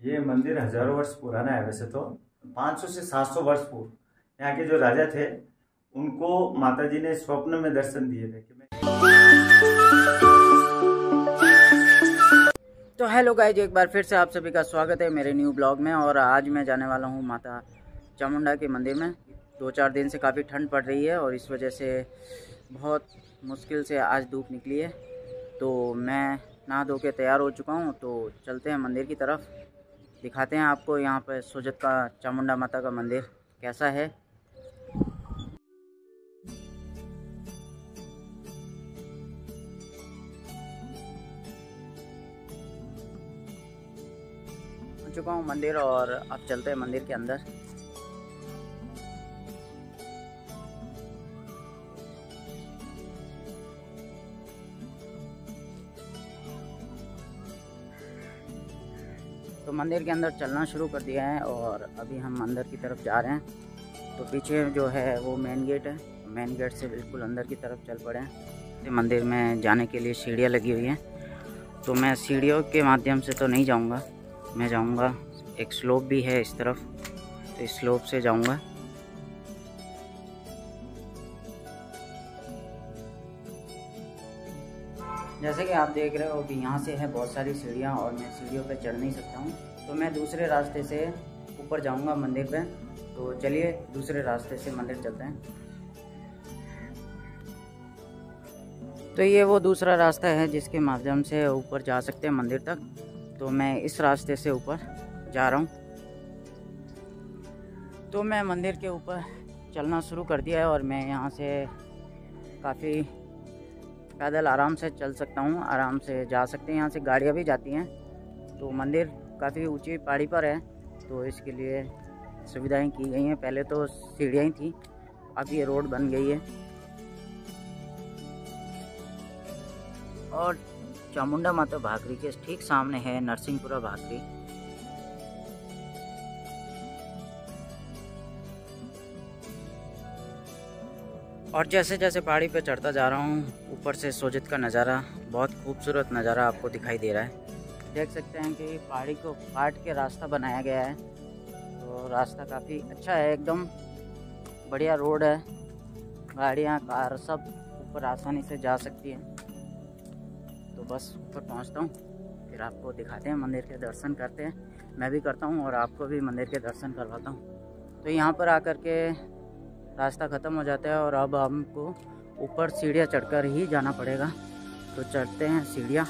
ये मंदिर हज़ारों वर्ष पुराना है वैसे तो 500 से 700 वर्ष पूर्व। यहाँ के जो राजा थे, उनको माता जी ने स्वप्न में दर्शन दिए थे कि मैं तो हेलो गाइज़ एक बार फिर से आप सभी का स्वागत है मेरे न्यू ब्लॉग में, और आज मैं जाने वाला हूँ माता चामुंडा के मंदिर में। दो चार दिन से काफ़ी ठंड पड़ रही है, और इस वजह से बहुत मुश्किल से आज धूप निकली है। तो मैं नहा धो के तैयार हो चुका हूँ तो चलते हैं मंदिर की तरफ़। दिखाते हैं आपको यहाँ पर सुजत का चामुंडा माता का मंदिर कैसा है। चुका हूँ मंदिर और अब चलते हैं मंदिर के अंदर। तो मंदिर के अंदर चलना शुरू कर दिया है और अभी हम अंदर की तरफ़ जा रहे हैं। तो पीछे जो है वो मेन गेट है। मेन गेट से बिल्कुल अंदर की तरफ़ चल पड़े हैं। मंदिर में जाने के लिए सीढ़ियाँ लगी हुई हैं। तो मैं सीढ़ियों के माध्यम से तो नहीं जाऊँगा। मैं जाऊँगा, एक स्लोप भी है इस तरफ़। तो इस स्लोप से जाऊँगा। जैसे कि आप देख रहे हो कि यहाँ से है बहुत सारी सीढ़ियाँ और मैं सीढ़ियों पर चढ़ नहीं सकता हूँ। तो मैं दूसरे रास्ते से ऊपर जाऊँगा मंदिर पे। तो चलिए, दूसरे रास्ते से मंदिर चलते हैं। तो ये वो दूसरा रास्ता है जिसके माध्यम से ऊपर जा सकते हैं मंदिर तक। तो मैं इस रास्ते से ऊपर जा रहा हूँ। तो मैं मंदिर के ऊपर चलना शुरू कर दिया है और मैं यहाँ से काफ़ी पैदल आराम से चल सकता हूँ। आराम से जा सकते हैं, यहाँ से गाड़ियाँ भी जाती हैं। तो मंदिर काफ़ी ऊँची पहाड़ी पर है तो इसके लिए सुविधाएँ की गई हैं। पहले तो सीढ़ियाँ ही थी, अब ये रोड बन गई है। और चामुंडा माता भाकरी के ठीक सामने है नरसिंहपुरा भाकरी और जैसे जैसे पहाड़ी पर चढ़ता जा रहा हूँ, ऊपर से सोजित का नज़ारा, बहुत खूबसूरत नज़ारा आपको दिखाई दे रहा है। देख सकते हैं कि पहाड़ी को काट के रास्ता बनाया गया है। तो रास्ता काफ़ी अच्छा है, एकदम बढ़िया रोड है। गाड़ियाँ, कार सब ऊपर आसानी से जा सकती हैं। तो बस ऊपर पहुँचता हूँ, फिर आपको दिखाते हैं, मंदिर के दर्शन करते हैं। मैं भी करता हूँ और आपको भी मंदिर के दर्शन करवाता हूँ। तो यहाँ पर आकर के रास्ता ख़त्म हो जाता है और अब हमको ऊपर सीढ़ियाँ चढ़कर ही जाना पड़ेगा। तो चढ़ते हैं सीढ़ियाँ।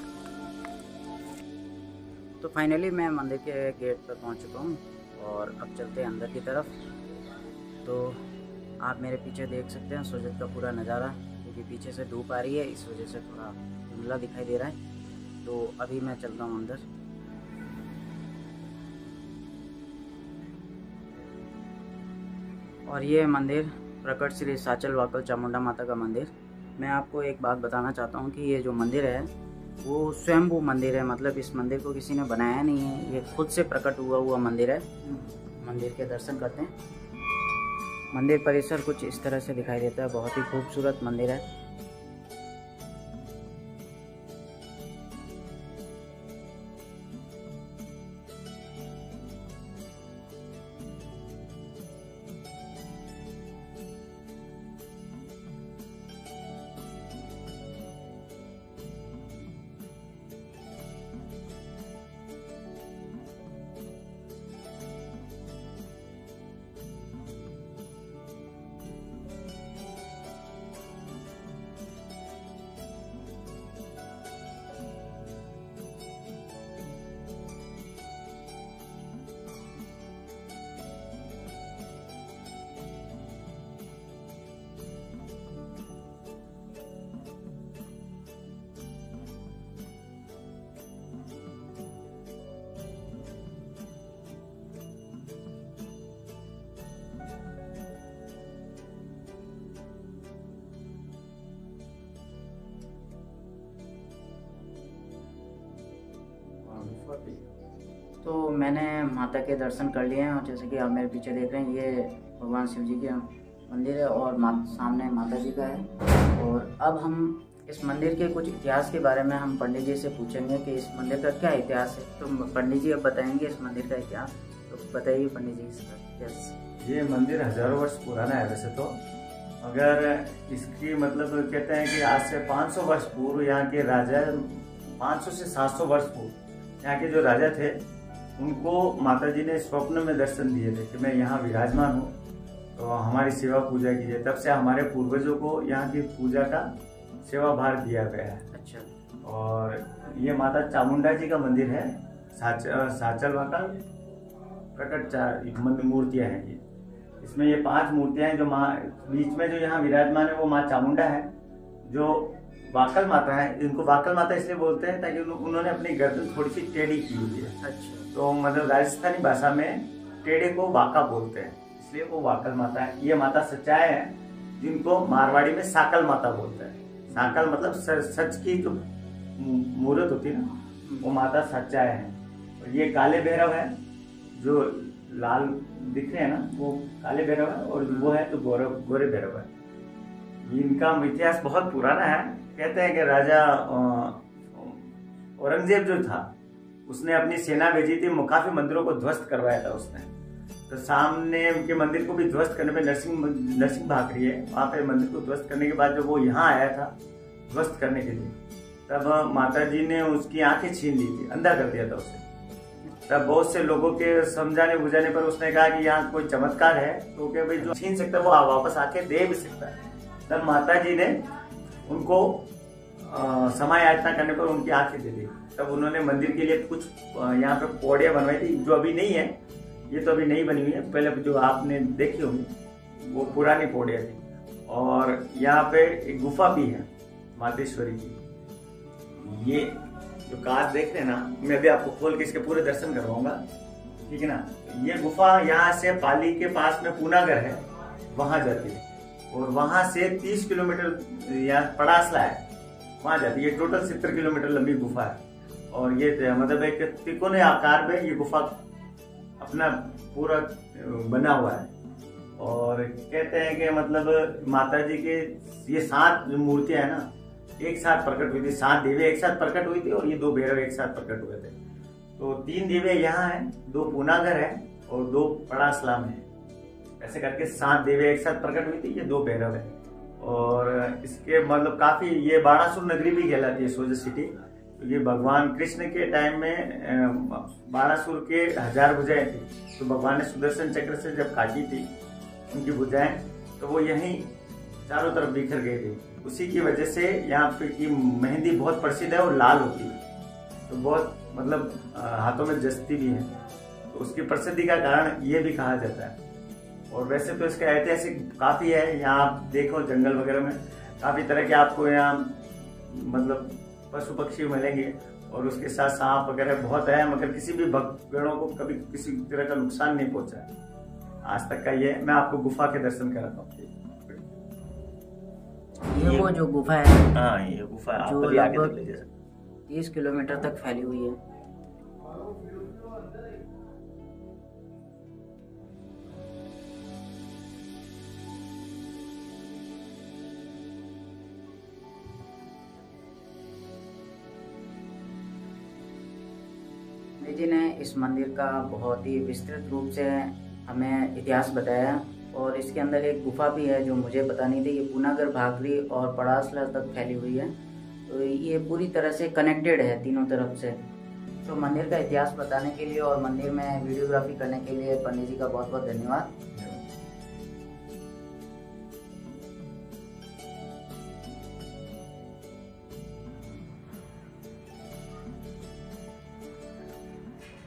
तो फाइनली मैं मंदिर के गेट पर पहुँच चुका हूँ और अब चलते हैं अंदर की तरफ़। तो आप मेरे पीछे देख सकते हैं सूरज का पूरा नज़ारा, क्योंकि पीछे से धूप आ रही है, इस वजह से थोड़ा धुंधला दिखाई दे रहा है। तो अभी मैं चलता हूँ अंदर। और ये मंदिर प्रकट श्री साचल वाकल चामुंडा माता का मंदिर। मैं आपको एक बात बताना चाहता हूँ कि ये जो मंदिर है वो स्वयं वो मंदिर है मतलब इस मंदिर को किसी ने बनाया नहीं है। ये खुद से प्रकट हुआ हुआ मंदिर है। मंदिर के दर्शन करते हैं। मंदिर परिसर कुछ इस तरह से दिखाई देता है, बहुत ही खूबसूरत मंदिर है। मैंने माता के दर्शन कर लिए हैं और जैसे कि आप मेरे पीछे देख रहे हैं ये भगवान शिव जी के मंदिर है और मा, सामने माता जी का है। और अब हम इस मंदिर के कुछ इतिहास के बारे में हम पंडित जी से पूछेंगे कि इस मंदिर का क्या इतिहास है। तो पंडित जी अब बताएँगे इस मंदिर का इतिहास। तो बताइए पंडित जी इसका। इतिहास ये मंदिर हज़ारों वर्ष पुराना है वैसे तो। अगर इसकी मतलब कहते हैं कि आज से 500 वर्ष पूर्व यहाँ के राजा 500 से 700 वर्ष पूर्व यहाँ के जो राजा थे उनको माता जी ने स्वप्न में दर्शन दिए थे कि मैं यहाँ विराजमान हूँ। तो हमारी सेवा पूजा कीजिए तब से हमारे पूर्वजों को यहाँ की पूजा का सेवा भार दिया गया है। अच्छा। और ये माता चामुंडा जी का मंदिर है। साच, साचल माता प्रकट चार मूर्तियाँ हैं ये। इसमें ये पाँच मूर्तियाँ हैं जो माँ बीच में जो यहाँ विराजमान है वो माँ चामुंडा है जो वाकल माता है इनको वाकल माता इसलिए बोलते हैं ताकि उन्होंने अपनी गर्दन थोड़ी सी टेढ़ी की हुई है। अच्छा। तो मतलब राजस्थानी भाषा में टेढ़े को वाका बोलते हैं इसलिए वो वाकल माता है। ये माता सच्चाए है जिनको मारवाड़ी में साकल माता बोलते हैं। साकल मतलब सच की जो मूर्त होती है ना वो माता सच्चाए है। और ये काले भैरव है जो लाल दिख रहे हैं ना वो काले भैरव है और वो है तो गौरव गोरे भैरव है। इनका इतिहास बहुत पुराना है कहते हैं कि राजा औरंगज़ेब जो था, उसने अपनी सेना भेजी थी काफ़ी मंदिरों को ध्वस्त करवाया था उसने। तो सामने उनके मंदिर को भी ध्वस्त करने पे नरसिंह नरसिंह भाकरी है। वहाँ पे मंदिर को ध्वस्त करने के बाद जब वो यहाँ आया था, ध्वस्त करने के लिए, तब माता जी ने उसकी आँखें छीन ली थी, अंधा कर दिया था उसे। तब बहुत से लोगों के समझाने बुझाने पर उसने कहा कि यहाँ कोई चमत्कार है तो क्या भाई जो छीन सकता है, वो वापस आके दे भी सकता है। तब माता जी ने उनको समय याचना करने पर उनकी आँखें दे दी। तब उन्होंने मंदिर के लिए कुछ यहाँ पे पौड़िया बनवाई थी, जो अभी नहीं है, ये तो अभी नहीं बनी हुई है। पहले जो आपने देखी होगी, वो पुरानी पौड़िया थी। और यहाँ पे एक गुफा भी है, मातेश्वरी की। ये जो कांच देख रहे हैं ना, मैं अभी आपको खोल के इसके पूरे दर्शन करवाऊँगा। ठीक है ना? ये गुफा यहाँ से पाली के पास में पूनागर है, वहाँ जाती है। और वहाँ से 30 किलोमीटर यहाँ पड़ासला है। वहाँ जाती है। ये टोटल सत्तर किलोमीटर लंबी गुफा है। और ये मतलब एक तिकोने आकार में ये गुफा अपना पूरा बना हुआ है। और कहते हैं कि मतलब माता जी के ये सात जो मूर्तियाँ है ना, एक साथ प्रकट हुई थी। सात देवी एक साथ प्रकट हुई थी और ये दो भैरव एक साथ प्रकट हुए थे। तो तीन देवे यहाँ है, दो पूनागर है और दो पड़ासलाम है। ऐसे करके सात देवे एक साथ प्रकट हुई थी, ये दो भैरव है। और इसके मतलब काफ़ी ये बाणासुर नगरी भी कहलाती है सोजत सिटी। तो ये भगवान कृष्ण के टाइम में बारासुर के हज़ार भुजाएँ थी। तो भगवान ने सुदर्शन चक्र से जब काटी थी, उनकी भुजाएँ तो वो यहीं चारों तरफ़ बिखर गई थी। उसी की वजह से यहाँ पे की मेहंदी बहुत प्रसिद्ध है और लाल होती है। तो बहुत मतलब हाथों में जस्ती भी है। तो उसकी प्रसिद्धि का कारण ये भी कहा जाता है। और वैसे तो इसका ऐतिहासिक काफ़ी है यहाँ आप देखो जंगल वगैरह में। काफ़ी तरह के आपको यहाँ मतलब पशु पक्षी मिलेंगे और उसके साथ सांप वगैरह बहुत है मगर किसी भी पेड़ों को कभी किसी तरह का नुकसान नहीं पहुँचा आज तक का ये मैं आपको गुफा के दर्शन कराता हूँ। ये, वो जो गुफा है हाँ ये गुफा है जो लगभग तीस किलोमीटर तक फैली हुई है। जी ने इस मंदिर का बहुत ही विस्तृत रूप से हमें इतिहास बताया और इसके अंदर एक गुफा भी है जो मुझे पता नहीं थी। ये पूनागर, भागरी और पड़ासला तक फैली हुई है। तो ये पूरी तरह से कनेक्टेड है तीनों तरफ़ से। तो मंदिर का इतिहास बताने के लिए और मंदिर में वीडियोग्राफी करने के लिए पंडित जी का बहुत बहुत धन्यवाद।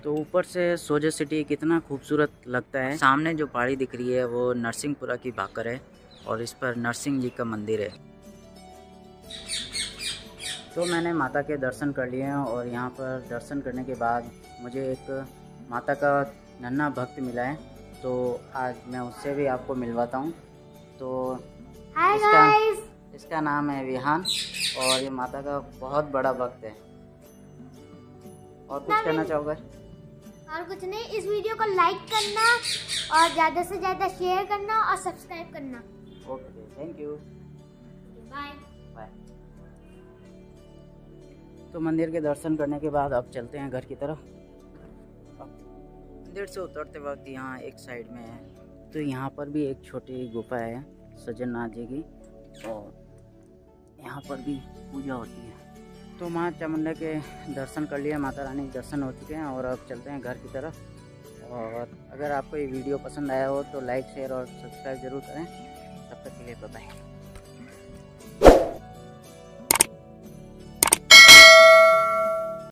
तो ऊपर से सोजे सिटी कितना खूबसूरत लगता है। सामने जो पहाड़ी दिख रही है वो नरसिंहपुरा की भाकर है और इस पर नरसिंह जी का मंदिर है। तो मैंने माता के दर्शन कर लिए हैं और यहाँ पर दर्शन करने के बाद मुझे एक माता का नन्ना भक्त मिला है। तो आज मैं उससे भी आपको मिलवाता हूँ। तो इसका इसका नाम है विहान और ये माता का बहुत बड़ा भक्त है। और कुछ कहना चाहोगे? और कुछ नहीं इस वीडियो को लाइक करना और ज़्यादा से ज़्यादा शेयर करना और सब्सक्राइब करना। Okay thank you bye bye तो मंदिर के दर्शन करने के बाद अब चलते हैं घर की तरफ़। मंदिर से उतरते वक्त यहाँ एक साइड में है। तो यहाँ पर भी एक छोटी गुफा है सजननाथ जी की। और यहाँ पर भी पूजा होती है। तो माँ चामुंडा के दर्शन कर लिए, माता रानी के दर्शन हो चुके हैं और अब चलते हैं घर की तरफ़। और अगर आपको ये वीडियो पसंद आया हो तो लाइक, शेयर और सब्सक्राइब ज़रूर करें। तब तक के लिए बाय